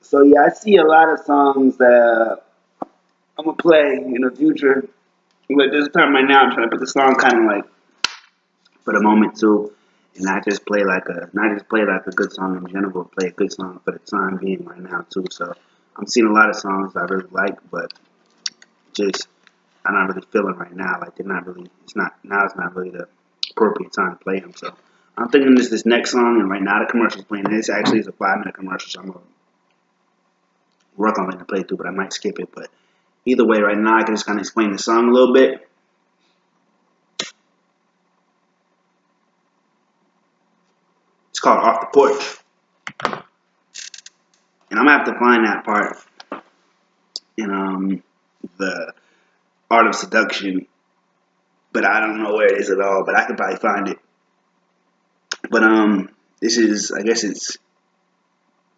So yeah, I see a lot of songs that I'm gonna play in the future. But this time right now, I'm trying to put the song kind of like for the moment too, and not just play like a not just play like a good song in general, play a good song for the time being right now too. So I'm seeing a lot of songs I really like, but just I'm not really feeling right now. Like they're not really. It's not now. It's not really the appropriate time to play them. So I'm thinking this this next song, and right now the commercial's playing. This actually is a five minute commercial, so I'm gonna work on it to play through, but I might skip it. But either way, right now I can just kind of explain the song a little bit. It's called Off the Porch. And I'm gonna have to find that part in um the Art of Seduction, but I don't know where it is at all. But I could probably find it. But um, this is I guess it's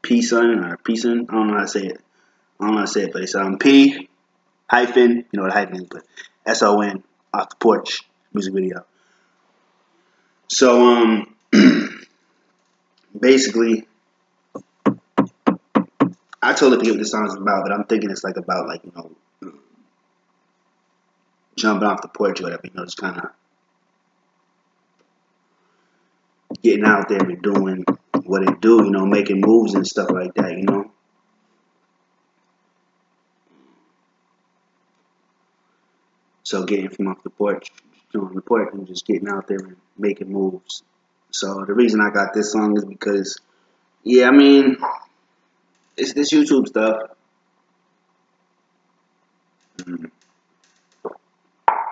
P Sun or P Sun. I don't know how to say it. I don't know how to say it, but it's um P hyphen. You know what hyphen is, but S O N off the porch music video. So um, basically, I totally forget what this song is about, but I'm thinking it's like about like you know jumping off the porch or whatever. You know, just kind of getting out there and doing what it do. You know, making moves and stuff like that. You know. So getting from off the porch, on the porch, and just getting out there and making moves. So the reason I got this song is because, yeah, I mean, it's this YouTube stuff. Mm.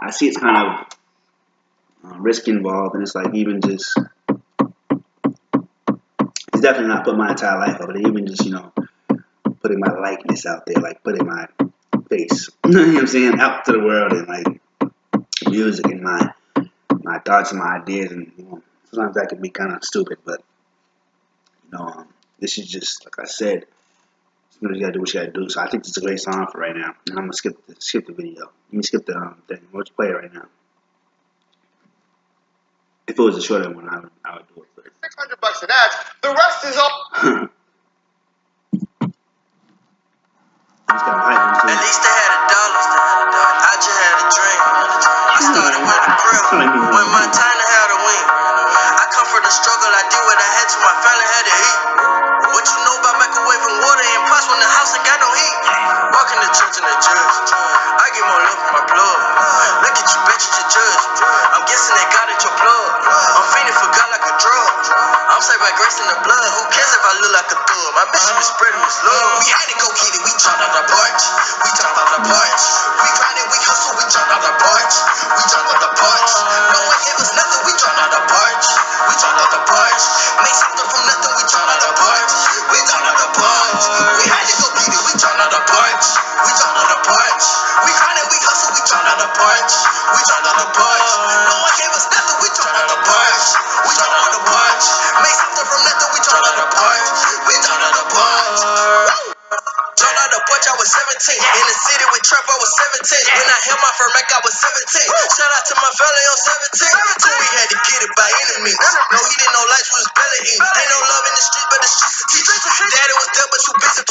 I see it's kind of uh, risk involved, and it's like even just, it's definitely not putting my entire life up, but even just you know, putting my likeness out there, like putting my face, you know what I'm saying, out to the world, and like music and my my thoughts and my ideas, and you know, sometimes that can be kind of stupid, but you know, um, this is just like I said you know, you gotta do what you gotta do. So I think it's a great song for right now. And I'm gonna skip the skip the video. Let me skip the um, thing. Let's play it right now. If it was a shorter one, I would, I would do it. But... Six hundred bucks an ad. The rest is all. with a grill. When Montana had a wing. I come from the struggle. I'm saved by grace in the blood. Who cares if I look like a thug? My mission is spreading this love. We had to go get it. We jumped out the porch. We jumped out the porch. We grinded, we hustle. We jumped out the porch. We jumped out the porch. No one gave us nothing. We jumped out the porch. We jumped out the porch. Made something from nothing. We jumped out the porch. We jumped out the porch. We had to go get it. We jumped out the porch. We jumped out the porch. We grinded, we hustle. We jumped out the porch. We jumped out the porch. No one gave us nothing. We jumped out the porch. We jumped out porch. Something from nothing. We jumped out the porch. We jumped out the porch. Jumped out the porch, I was 17. In the city with trap, I was 17. When I held my first Mac, I was 17. Shout out to my family on 17. Till we had to get it by any means. No and no lights, we was barely eating. Ain't no love in the streets, but the streets are teaching. Daddy was there, but too busy.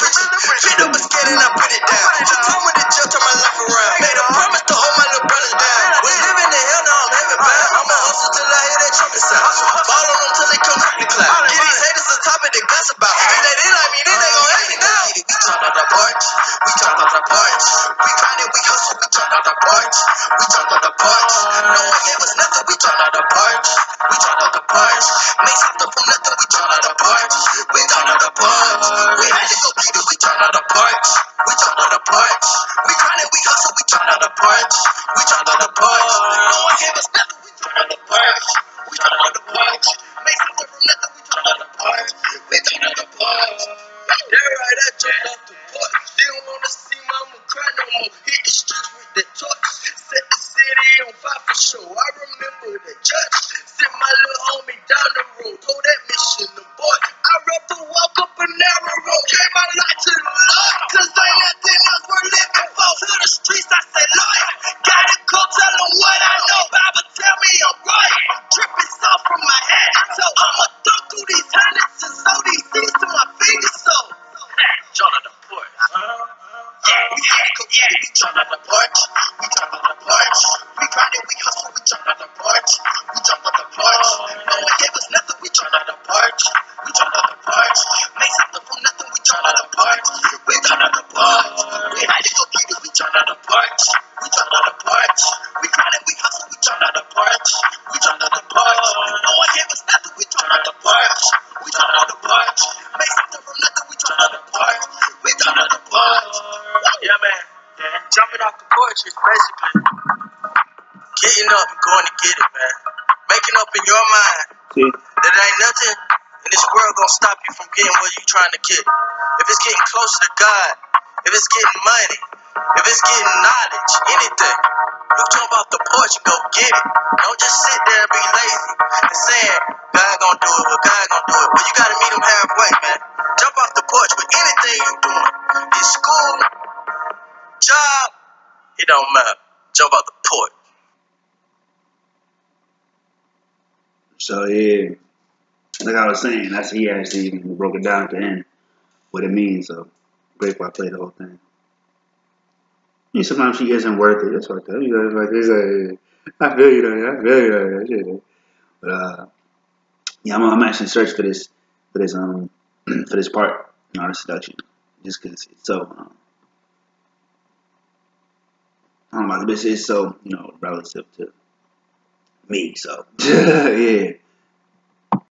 They gossip about. If they didn't like me, then they gon' hate me now. We jumped out the porch. We jumped out the porch. We grinded, we hustle. We jumped out the porch. We jumped out the porch. No one gave us nothing. We jumped out the porch. We jumped out the porch. Made something from nothing. We jumped out the porch. We jumped out the porch. We had get it. We jumped out the porch. We jumped out the porch. We grinded, we hustle. We jumped out the porch. We jumped out the porch. No one gave us nothing. city on fire for sure. I remember the judge sent my little homie down the road, told that mission to boy. I rather walk up a narrow road, gave my life to the Lord, cause ain't nothing else worth living for. To the streets, I say, Lord, gotta go tell them what I know. Bible tell me I'm right. I'm tripping soft from my head. So I'ma thumb through these hundreds and sew these things to my fingers. So, hey, Jonathan Porch. Uh-huh. Yeah, we had to go get it. We the Porch. We Jonathan it, we hustle, we jump on the porch. We jump on the porch. No one gave us nothing, we jump on the porch. We jump on the porch. Made something from nothing, we jump on the porch. We jump on the porch. We had to go get it, we jump on the porch. We jump on the porch. We grind it, we hustle, we jump on the porch. We jump on the porch. No one gave us nothing, we jump on the porch. We jump on the porch. Made something from nothing, we jump on the porch. We jump on the porch. Yeah, man. Jumping off the porch is basically going to get it, man. Making up in your mind See, that it ain't nothing in this world gonna stop you from getting what you're trying to get. If it's getting closer to God, if it's getting money, if it's getting knowledge, anything, you jump off the porch and go get it. Don't just sit there and be lazy and saying, God gonna do it, well, God gonna do it. Well, you gotta meet him halfway, man. Jump off the porch with anything you're doing. In school, job, it don't matter. Jump off the porch. So yeah, like I was saying, that's he actually even broke it down at the end what it means. So grateful I played the whole thing. Yeah, sometimes she isn't worth it. That's what I tell You know, like it's like, I feel you though. I feel you though. Though. But uh, yeah, I'm, I'm actually searching for this for this um for this part, know, the seduction, just because it's so. Um, I don't know, this is so you know relative to me. So yeah,